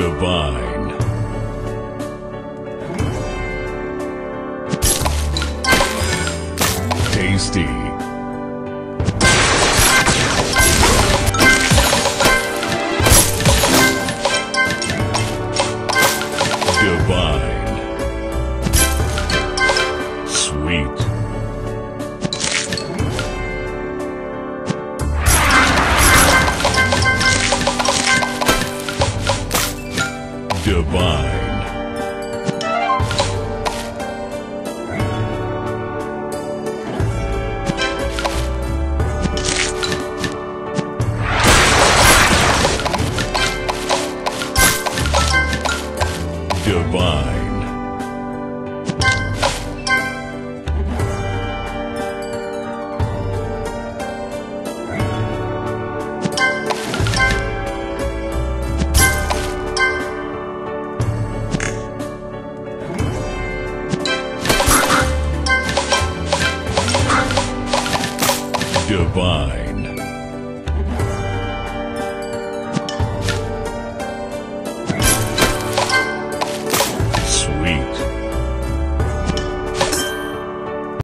Divine. Tasty. Divine. Sweet. Divine. Divine. Divine.